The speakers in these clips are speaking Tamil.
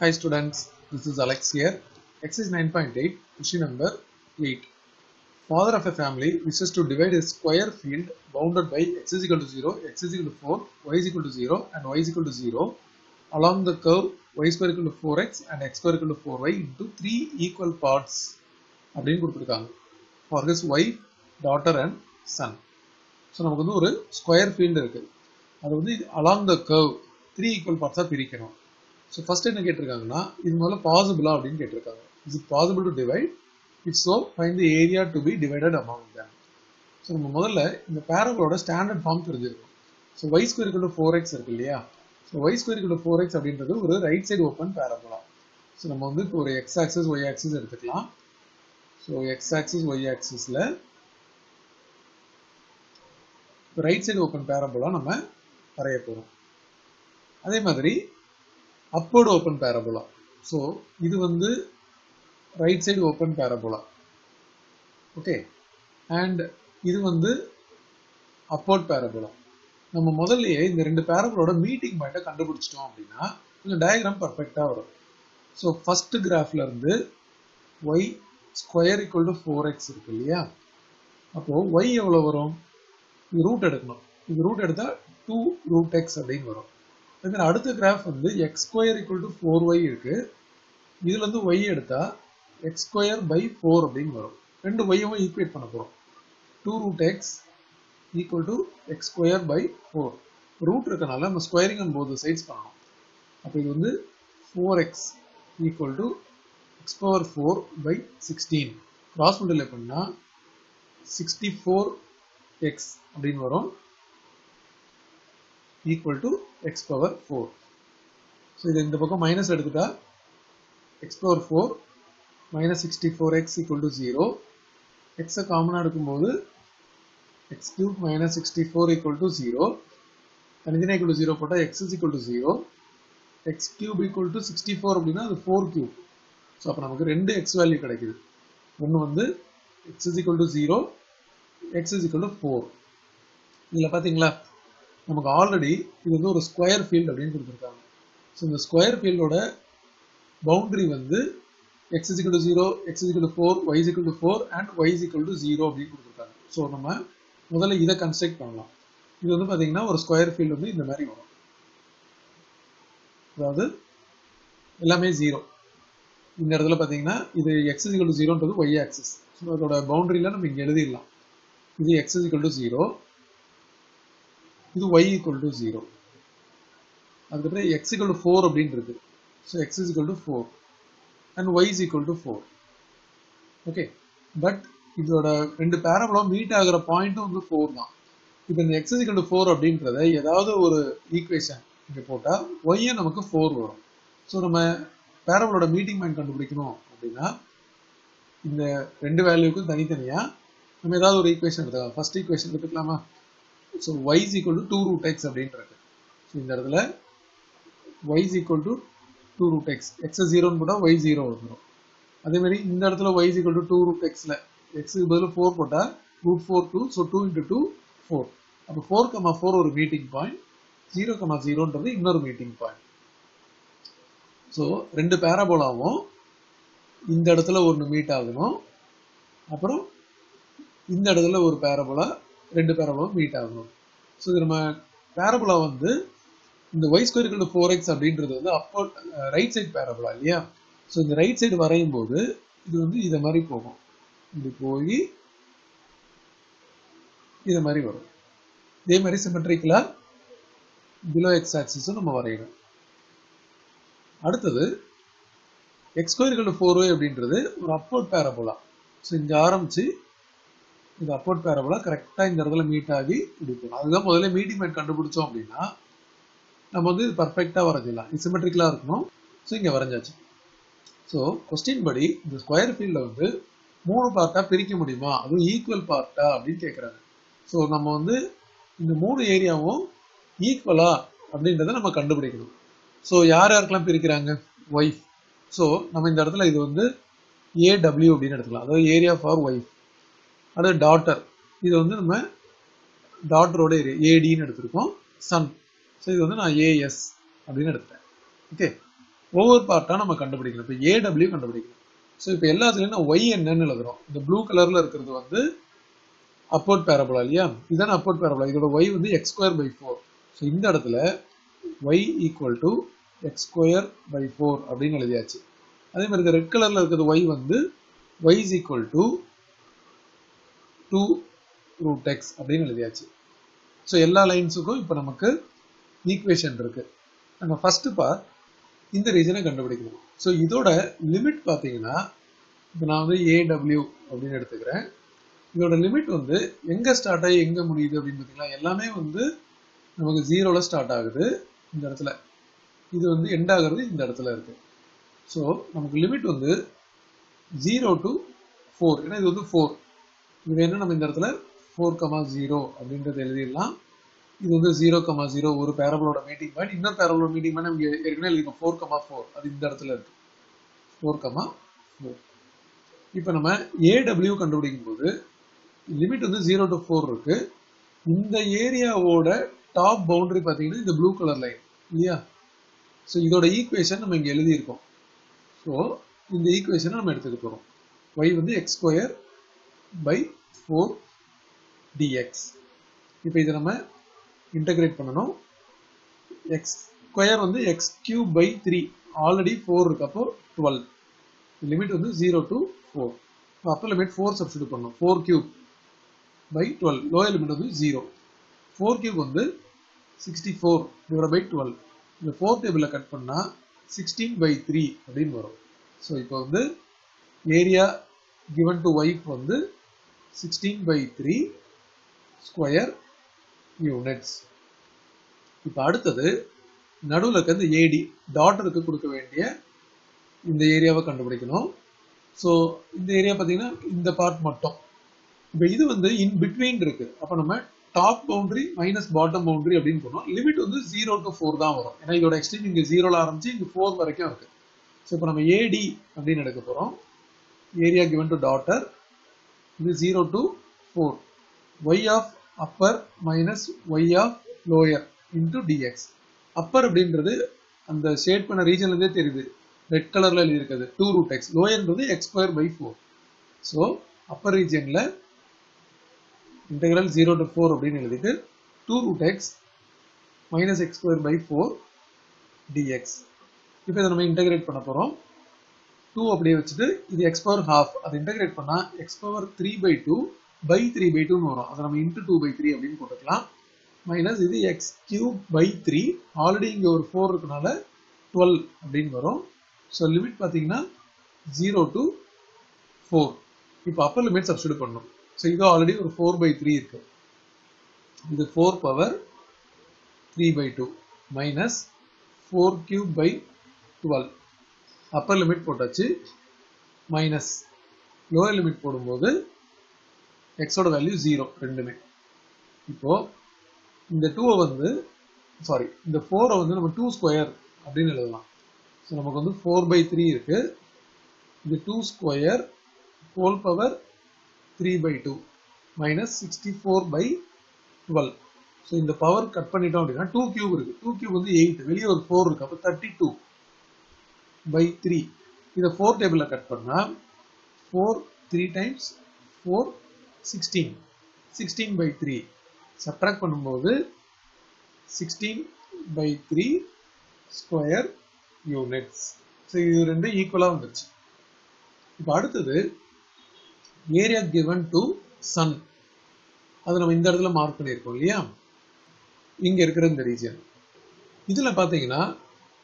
Hi students, this is Alex here. Exercise 9.8, question number 8. Father of a family wishes to divide a square field bounded by x is equal to 0, x is equal to 4, y is equal to 0 and y is equal to 0 along the curve y square equal to 4x and x square equal to 4y into three equal parts அப்படின்னு கொடுத்துருக்காங்க for his wife, daughter and son. So நமக்கு வந்து ஒரு ஸ்கொயர் ஃபீல்டு இருக்குது அது வந்து along the curve three equal பார்ட்ஸாக பிரிக்கணும் ஸோ ஃபர்ஸ்ட் என்ன கேட்டிருக்காங்கன்னா இது முதல்ல பாசிபிளா அப்படின்னு கேட்டிருக்காங்க. Is it possible to divide it's so fine the area to be divided among them so நம்ம முதல்ல இந்த பேரபிளோட ஸ்டாண்டர்ட் ஃபார்ம் தெரிஞ்சிருக்கும் so y square equal four x இருக்கு இல்லையா? So y square equal four x அப்படின்றது ஒரு ரைட் சைடு ஓப்பன் பேரபிளா ஸோ நம்ம வந்து இப்போ ஒரு எக்ஸ் ஆக்சஸ் ஒய் ஆக்சிஸ் எடுத்துக்கலாம். ஸோ எக்ஸ் ஆக்சஸ் ஒய் ஆக்சஸில் ரைட் சைடு ஓப்பன் பேரபோலா நம்ம வரைய போகிறோம் அதே மாதிரி அப்போர்டு ஓப்பன் பேரபோலா ஸோ இது வந்து right side open parabola okay and இது வந்து அப்போர்ட் பேரபோலா நம்ம முதல்லயே இந்த ரெண்டு பேரபோலோட மீட்டிங் பாயிண்ட்டை கண்டுபிடிச்சிட்டோம் அப்படின்னா இந்த டயக்ராம் பர்ஃபெக்டாக வரும். ஸோ ஃபர்ஸ்ட் கிராஃப்ல இருந்து y square equal to four x இருக்கு இல்லையா? அப்போ ஒய் எவ்வளோ வரும்? இது ரூட் எடுக்கணும். இது ரூட் எடுத்தா டூ ரூட் எக்ஸ் அப்படின்னு வரும். தென் அடுத்த கிராஃப் வந்து x square equal to four y இருக்கு. இதுல இருந்து ஒய் எடுத்தா எக்ஸ் ஸ்கொயர் பை ஃபோர் அப்படின்னு வரும். ரெண்டு ஒய்யும் ஈக்குவேட் பண்ண போறோம். Two root x equal to x square by four root இருக்கனால நம்ம ஸ்கொயரிங் அண்ட் போது சைட்ஸ் பண்ணணும். அப்போ இது வந்து four x equal to x power four by sixteen cross multiply பண்ணா சிக்ஸ்டி ஃபோர் எக்ஸ் அப்படின்னு வரும். Equal to x power four so இது இந்த பக்கம் மைனஸ் எடுத்துட்டா x power four minus sixty four x equal to zero எக்ஸை காமனாக எடுக்கும்போது x cube minus sixty four equal to zero தனித்தனியாக ஈக்குவல் டு ஜீரோ போட்டால் x is equal to zero x cube equal to sixty four அப்படின்னா அது ஃபோர் கியூப் ஸோ அப்போ நமக்கு ரெண்டு எக்ஸ் வேல்யூ கிடைக்குது. ஒன்று வந்து x is equal to zero x is equal to four இதில் பார்த்தீங்களா நமக்கு ஆல்ரெடி இது வந்து ஒரு ஸ்கொயர் ஃபீல்டு அப்படின்னு கொடுத்துருக்காங்க. ஸோ இந்த ஸ்கொயர் ஃபீல்டோட பவுண்டரி வந்து x is to zero x is to four y is to four and y is to zero அப்படின்னு கொடுத்துருக்காங்க. ஸோ நம்ம முதல்ல இதை கன்ஸ்ட்ரக்ட் பண்ணலாம். இது வந்து பார்த்தீங்கன்னா ஒரு ஸ்கொயர் ஃபீல்டு வந்து இந்த மாதிரி வரும். அதாவது எல்லாமே ஜீரோ இந்த இடத்துல பார்த்தீங்கன்னா இது எக்ஸ் இஸ் டு ஜீரோன்றது ஒய் ஆக்சிஸ் ஸோ அதோட பவுண்டரியில் நம்ம இங்கே எழுதிடலாம். இது எக்ஸ் இஸ் டு ஜீரோ இது ஒய் ஈக்குவல் டு ஜீரோ அதுக்கப்புறம் எக்ஸ் ஈக்குவல் டு ஃபோர் அப்படின்னு இருக்கு so x is equal to four and y is equal to four okay but இதோட ரெண்டு பேரபலம் மீட் ஆகிற பாயிண்ட்டும் வந்து ஃபோர் தான். இப்போ இந்த x is equal to four அப்படின்றத ஏதாவது ஒரு ஈக்குவேஷன் இங்கே போட்டால் ஒய்யும் நமக்கு ஃபோர் வரும். ஸோ நம்ம பேரபலோட மீட்டிங் பாயிண்ட் கண்டுபிடிக்கணும் அப்படின்னா இந்த ரெண்டு வேல்யூக்கும் தனித்தனியாக நம்ம ஏதாவது ஒரு ஈக்குவேஷன் எடுத்துக்கலாம். ஃபர்ஸ்ட் ஈக்குவேஷன் எடுத்துக்கலாமா? So y is equal to two root x அப்படின்றது ஸோ இந்த இடத்துல y is equal to two root x x ஜீரோன்னு போட்டால் ஒய் ஜீரோ வந்துடும் அதேமாரி இந்த இடத்துல y is equal to two root எக்ஸில் எக்ஸுக்கு பதில் ஃபோர் போட்டால் root four two so two into two four அப்போ ஃபோர் கமா ஃபோர் ஒரு மீட்டிங் பாயிண்ட் ஜீரோ கமா ஜீரோன்றது இன்னொரு மீட்டிங் பாயிண்ட் ஸோ ரெண்டு பேரபோலாவும் இந்த இடத்துல ஒன்று மீட் ஆகணும். அப்புறம் இந்த இடத்துல ஒரு பேரபோலா ரெண்டு பேரபோலும் மீட் ஆகணும் ஸோ இது நம்ம பேரபோலா வந்து இந்த ஒய் ஸ்கொயர் ஃபோர் எக்ஸ் அப்படின்றது வந்து அப்போ ரைட் சைடு பேரபுலா இல்லையா? ஸோ இந்த ரைட் சைடு வரையும் போது இது வந்து இதை மாதிரி போகும். இப்படி போய் இதை மாதிரி வரும். இதே மாதிரி சிமெட்ரிக்கலா பிலோ எக்ஸ் ஆக்சிஸும் நம்ம வரையணும். அடுத்தது எக்ஸ் ஸ்கொயர் ஃபோர் ஒய் அப்படின்றது ஒரு அப்போர்ட் பேரபுலா ஸோ இங்கே ஆரம்பிச்சு இது அப்போர்ட் பேரபோலா கரெக்டாக இந்த இடத்துல மீட் ஆகி பிடிக்கணும் அதுதான் முதல்ல மீட்டிங் பாயிண்ட் கண்டுபிடிச்சோம் அப்படின்னா நம்ம வந்து இது பர்ஃபெக்டாக வரைஞ்சிடலாம். இது சிமெட்ரிக்கலாக இருக்கணும். ஸோ இங்கே வரைஞ்சாச்சு. ஸோ கொஸ்டின் படி இந்த ஸ்கொயர் ஃபீல்டில் வந்து மூணு பார்ட்டாக பிரிக்க முடியுமா? அதுவும் ஈக்குவல் பார்ட்டா அப்படின்னு கேட்குறாங்க ஸோ நம்ம வந்து இந்த மூணு ஏரியாவும் ஈக்குவலா அப்படின்றத நம்ம கண்டுபிடிக்கணும். ஸோ யார் யாருக்கெல்லாம் பிரிக்கிறாங்க? ஒய்ஃப் ஸோ நம்ம இந்த இடத்துல இது வந்து ஏடபிள்யூ அப்படின்னு எடுத்துக்கலாம். அதாவது ஏரியா ஃபார் ஒய்ஃப் அடுத்து டாட்டர் இது வந்து நம்ம டாட்டரோட ஏரியா ஏடின்னு எடுத்திருக்கோம். சன் ஸோ இது வந்து நான் ஏஎஸ் அப்படின்னு எடுத்தேன் ஓகே ஒவ்வொரு பார்ட்டாக நம்ம கண்டுபிடிக்கணும் இப்போ ஏடபிள்யூ கண்டுபிடிக்கணும் ஸோ இப்போ எல்லாத்துலேயும் நான் ஒய் என்னன்னு எழுதுறோம். இந்த ப்ளூ கலரில் இருக்கிறது வந்து அப்போர்ட் பேரபோலா இல்லையா? இதுதான் அப்போர்ட் பேரபோலா இதோட ஒய் வந்து x square by four so இந்த இடத்துல y equal to x square by four அப்படின்னு எழுதியாச்சு. அதே மாதிரி இந்த ரெட் கலரில் இருக்கிறது ஒய் வந்து y is equal to two root x அப்படின்னு எழுதியாச்சு. ஸோ எல்லா லைன்ஸுக்கும் இப்போ நமக்கு ஈக்குவேஷன் இருக்கு. நம்ம ஃபர்ஸ்ட் பார்ட் இந்த ரீஜனை கண்டுபிடிக்கணும். ஸோ இதோட லிமிட் பார்த்தீங்கன்னா இப்போ நான் வந்து ஏடபிள்யூ அப்படின்னு எடுத்துக்கிறேன். இதோட லிமிட் வந்து எங்கே ஸ்டார்ட் ஆகி எங்கே முடியுது அப்படின்னு பார்த்தீங்கன்னா எல்லாமே வந்து நமக்கு ஜீரோவில் ஸ்டார்ட் ஆகுது இந்த இடத்துல. இது வந்து எண்ட் ஆகுறது இந்த இடத்துல இருக்கு. ஸோ நமக்கு லிமிட் வந்து ஜீரோ டு ஃபோர் ஏன்னா இது வந்து ஃபோர் இது வேணும் நம்ம இந்த இடத்துல? ஃபோர் கமா ஜீரோ அப்படின்றது எழுதிடலாம். இது வந்து ஜீரோ கமா ஜீரோ ஒரு பேரபலோட மீட்டிங் பாயிண்ட் இன்னொரு பேரபிளோட மீட்டிங் பாயிண்ட் நமக்கு ஏற்கனவே எழுதிருக்கோம் ஃபோர் கமா ஃபோர் அது இந்த இடத்துல இருக்கு. ஃபோர் கமா ஃபோர் இப்போ நம்ம ஏடபிள்யூ கண்டுபிடிக்கும் போது லிமிட் வந்து ஜீரோ டு ஃபோர் இருக்கு. இந்த ஏரியாவோட டாப் பவுண்டரி பார்த்தீங்கன்னா இந்த ப்ளூ கலர் லைன் இல்லையா? ஸோ இதோட ஈக்குவேஷன் நம்ம இங்கே எழுதியிருக்கோம். ஸோ இந்த ஈக்குவேஷனை நம்ம எடுத்துக்க போகிறோம் ஒய் வந்து x square by four d x இப்போ இதை நம்ம இன்டகிரேட் பண்ணணும். எக்ஸ் ஸ்கொயர் வந்து x cube by three already four இருக்கு. அப்போ டுவெல் லிமிட் வந்து ஜீரோ டு ஃபோர் அப்போ லிமிட் ஃபோர் சப்ஸ்டியூட் பண்ணணும். Four cube by twelve lower limit வந்து ஜீரோ ஃபோர் கியூப் வந்து sixty four divide by twelve இந்த ஃபோர் டேபிளில் கட் பண்ணால் சிக்ஸ்டீன் பை த்ரீ அப்படின்னு வரும். ஸோ இப்போ வந்து ஏரியா கிவன் டு ஒய்ஃப் வந்து sixteen by three square units இப்போ அடுத்தது நடுவில் இருக்க இந்த ஏடி டாட்டருக்கு கொடுக்க வேண்டிய இந்த ஏரியாவை கண்டுபிடிக்கணும். ஸோ இந்த ஏரியா பார்த்தீங்கன்னா இந்த பார்ட் மட்டும். இப்போ இது வந்து இன் பிட்வீன் இருக்கு. அப்போ நம்ம top boundary minus bottom boundary அப்படின்னு போனோம் லிமிட் வந்து ஜீரோ டு ஃபோர் தான் வரும். ஏன்னா இதோட எக்ஸ்டென்ட் இங்கே ஜீரோல ஆரம்பிச்சு இங்கே ஃபோர் வரைக்கும் இருக்கு. ஸோ இப்போ நம்ம ஏடி அப்படின்னு எடுக்க போகிறோம் ஏரியா கிவன் டு டாட்டர் இது zero to four y of upper minus y of lower into d x upper அப்படின்றது அந்த ஷேட் பண்ண ரீஜன்லேருந்தே தெரியுது. ரெட் கலரில் எழுதியிருக்குது two root x லோயர்ன்றது x square by four so upper ரீஜனில் இன்டெகிரல் ஜீரோ டு ஃபோர் அப்படின்னு எழுதிட்டு two root x minus x square by four d x இப்போ இதை நம்ம இன்டெகிரேட் பண்ண போகிறோம் டூ அப்படியே வச்சுட்டு இது எக்ஸ் பவர் ஹாஃப் அதை இன்டகிரேட் பண்ணால் x power three by two by three by டூன்னு வரும். அதை நம்ம இன்ட்டு டூ பை த்ரீ அப்படின்னு போட்டுக்கலாம். மைனஸ் இது x cube by three already இங்கே ஒரு ஃபோர் இருக்கனால டுவெல் அப்படின்னு வரும். ஸோ லிமிட் பார்த்தீங்கன்னா ஜீரோ டு ஃபோர் இப்போ அப்பர் லிமிட் சப்ஸ்டியூட் பண்ணணும் ஸோ இது ஆல்ரெடி ஒரு ஃபோர் பை த்ரீ இருக்கு. இது four power three by two minus four cube by twelve upper limit போட்டாச்சு. மைனஸ் லோயர் லிமிட் போடும்போது எக்ஸோட வேல்யூ ஜீரோ ரெண்டுமே. இப்போ இந்த டூவை வந்து சாரி இந்த ஃபோரை வந்து நம்ம டூ ஸ்கொயர் அப்படின்னு எழுதலாம். ஸோ நமக்கு வந்து ஃபோர் பை த்ரீ இருக்கு. இது two square whole power three by two minus sixty four by twelve so இந்த பவர் கட் பண்ணிட்டோம் அப்படின்னா டூ கியூப் இருக்கு. டூ கியூப் வந்து எயிட் வெளியே ஒரு ஃபோர் இருக்கு. அப்போ தேர்ட்டி டூ பை த்ரீ இதை ஃபோர் டேபிளில் கட் பண்ணால் four three times four sixteen sixteen by three subtract பண்ணும்போது sixteen by three square units so இது ரெண்டு ஈக்குவலாக வந்துருச்சு. இப்போ அடுத்தது ஏரியா கிவன் டு சன் அதை நம்ம இந்த இடத்துல மார்க் பண்ணியிருக்கோம் இல்லையா? இங்கே இருக்கிற இந்த ரீஜன் இதில் பார்த்தீங்கன்னா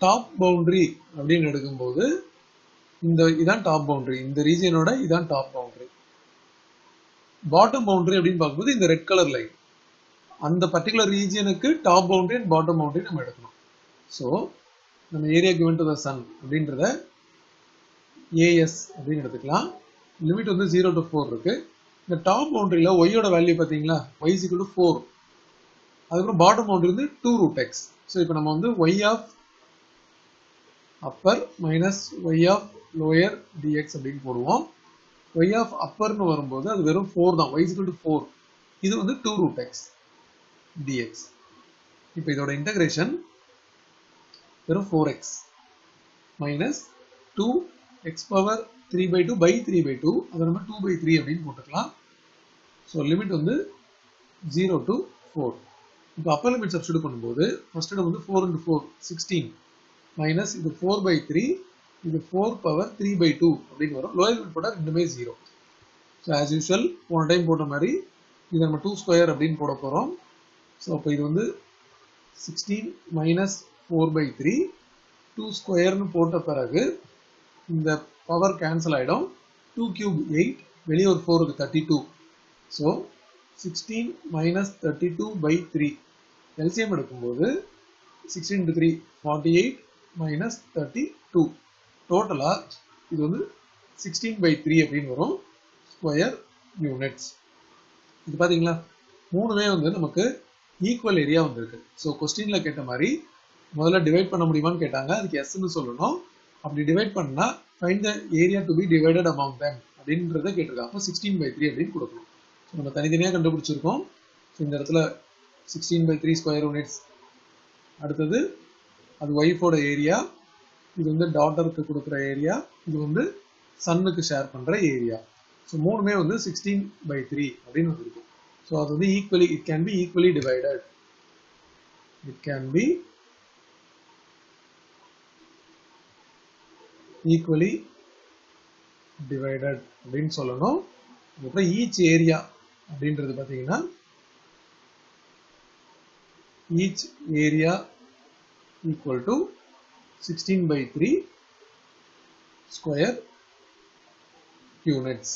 டாப் பவுண்டரி அப்படின்னு எடுக்கும்போது இந்த இதான் டாப் பவுண்டரி இந்த ரீஜியனோட இதான் டாப் பவுண்டரி பாட்டம் பவுண்டரி அப்படின்னு பார்க்கும்போது இந்த ரெட் கலர் லைன் அந்த particular ரீஜியனுக்கு top boundary and bottom boundary நம்ம எடுக்கணும். ஸோ நம்ம area given to the son அப்படின்றத ஏஎஸ் அப்படின்னு எடுத்துக்கலாம். லிமிட் வந்து ஜீரோ டு ஃபோர் இருக்கு. இந்த டாப் பவுண்டரியில் ஒய்யோட வேல்யூ பார்த்தீங்களா? ஒய் இக்குவல் டு ஃபோர் அதுக்கப்புறம் பாட்டம் பவுண்டரி வந்து டூ ரூட் எக்ஸ் ஸோ இப்போ நம்ம வந்து y of upper minus y of lower d x அப்படின்னு போடுவோம். ஒய் ஆஃப் அப்பர்னு வரும்போது அது வெறும் ஃபோர் தான். ஒய் இக்குவல் டு ஃபோர் இது வந்து டூ ரூட் எக்ஸ் டிஎக்ஸ் இப்போ இதோட இன்டகிரேஷன் வெறும் four x minus two x power three by two by three by two அதை நம்ம டூ பை த்ரீ அப்படின்னு போட்டுக்கலாம். ஸோ லிமிட் வந்து ஜீரோ டு ஃபோர் இப்போ அப்பர் லிமிட் சப்ஸ்டியூட் பண்ணும்போது ஃபர்ஸ்ட் இடம் வந்து four into four sixteen minus இது ஃபோர் பை த்ரீ இது four power three by two அப்படின்னு வரும். லோயர் லிமிட் போட்டால் ரெண்டுமே ஜீரோ ஸோ ஆஸ் யூஷுவல் போன டைம் போட்ட மாதிரி இது நம்ம டூ ஸ்கொயர் அப்படின்னு போட போகிறோம் ஸோ அப்போ இது வந்து sixteen minus four by three two ஸ்கொயர்னு போட்ட பிறகு இந்த பவர் கேன்சல் ஆகிடும் டூ கியூப் எயிட் வெளியே ஒரு ஃபோர் இருக்குது thirty two so sixteen minus thirty two by three LCM எடுக்கும்போது sixteen to three forty eight minus thirty two டோட்டலாக இது வந்து சிக்ஸ்டீன் பை த்ரீ அப்படின்னு வரும். ஸ்கொயர் யூனிட்ஸ் இது பார்த்தீங்களா மூணுமே வந்து நமக்கு ஈக்குவல் ஏரியா வந்திருக்கு. ஸோ கொஸ்டினில் கேட்ட மாதிரி முதல்ல டிவைட் பண்ண முடியுமான்னு கேட்டாங்க. அதுக்கு எஸ்ன்னு சொல்லணும். அப்படி டிவைட் பண்ணால் find the area to be divided among them அப்படின்றத கேட்டிருக்காங்க. அப்போ சிக்ஸ்டீன் பை த்ரீ அப்படின்னு கொடுக்கணும். ஸோ நம்ம தனித்தனியாக கண்டுபிடிச்சிருக்கோம். ஸோ இந்த இடத்துல sixteen by three square units அடுத்தது அது ஒய்ஃபோட ஏரியா இது வந்து டாட்டருக்கு கொடுக்குற ஏரியா இது வந்து சன்னுக்கு ஷேர் பண்ணுற ஏரியா ஸோ மூணுமே வந்து சிக்ஸ்டீன் பை த்ரீ அப்படின்னு வந்துருக்கும் ஸோ அது வந்து equally it can be equally divided it can be equally divided அப்படின்னு சொல்லணும். அப்புறம் ஈச் ஏரியா அப்படின்றது பார்த்தீங்கன்னா each area equal to sixteen by three square units